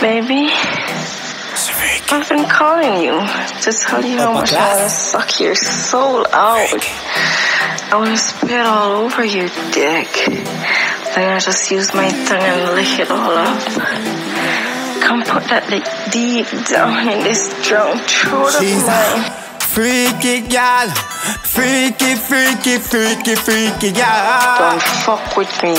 Baby, I've been calling you to tell you how much I want to suck your soul out. I want to spit all over your dick. Then I just use my tongue and lick it all up. Come put that dick deep down in this drunk throat of mine. A freaky gal, freaky, freaky, freaky, freaky gal. Don't fuck with me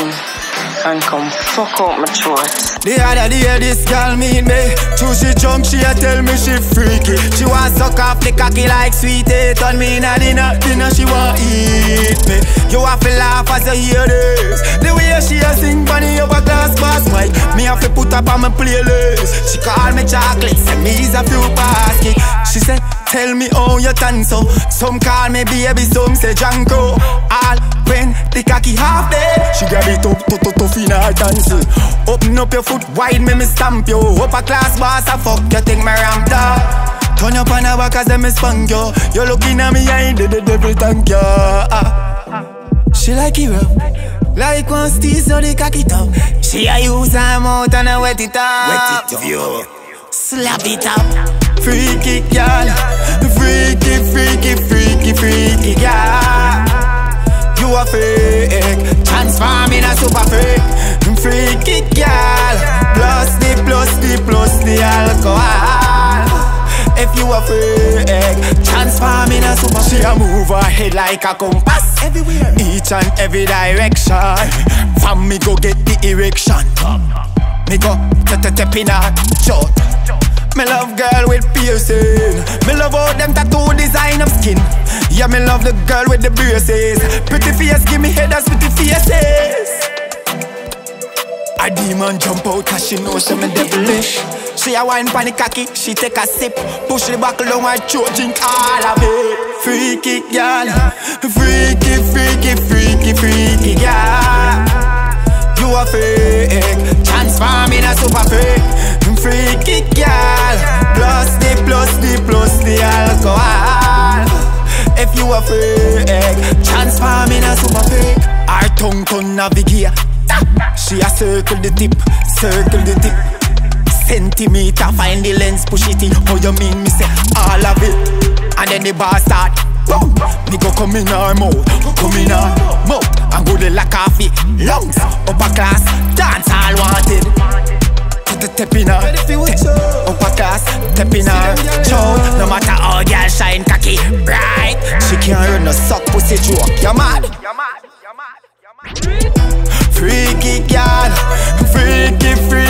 and come fuck out my throat. The other day this girl meet me. True she drunk, she a tell me she freaky. She want suck off the cocky like sweet it On me in a dinner, dinner she want eat me. You have to laugh as you hear this. The way she a sing funny over glass bass mic. Me have to put up on my playlist. She call me chocolate, send me is a few basket She said, tell me how you done so. Some call me baby, some say Janko. All when the cocky half dead She grab it up, to to to in her dance. Open up your foot wide, me me stamp you. Uppaclass boss, I fuck you, think me ramp up Turn up on her back as me spank you. You looking at me, I ain't did the devil thank you ah. She like rough. Like one steez, so the cocky top She a use her mouth and a wet it up. Wet it up, yo Slap it up. Freaky girl. Freaky, freaky, freaky, freaky girl. You a fake. Transform in a super fake. Mm, freaky girl. Plus the, plus the, plus the alcohol. If you a fake. Transform in a super She a move her head like a compass. Everywhere. Each and every direction. From me go get the erection. Me go tap in her shot. me love girl with piercing. Me love all them tattoo design of skin. Yeah, me love the girl with the braces. Pretty face, give me head as pretty faces. A demon jump out cause she know she me devilish. She a wine pan the cocky, she take a sip. Push the buckle on her throat, drink all of it. Freaky girl, freaky, freaky, freaky, freaky girl a Transform in a super fake Our tongue can navigate She a circle the tip, circle the tip. Centimeter, find the lens, push it in. How you mean me say all of it. And then the bar start. Boom, me go come in her mouth Come in her mouth. And go the like coffee Lungs, Uppaclass, dance all wanted. The tip in her. Uppaclass, tip in her. Chow, Freaky girl Freaky, freaky,